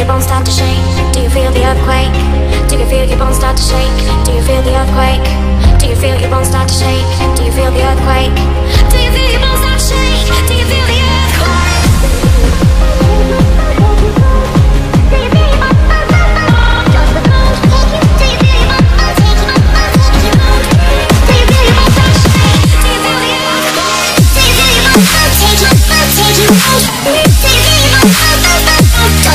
your bones start to shake? Do you feel the earthquake? Do you feel your bones start to shake? Do you feel the earthquake? Do you feel your bones start to shake? Do you feel the earthquake? Do you feel your bones start to shake? Do you feel the earthquake? I'll take you, I'll take you out. I'll take you, I'll take you.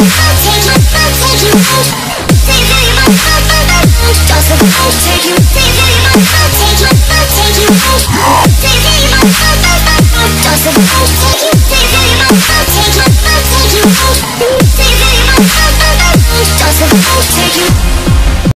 I'll take you, I'll take you out.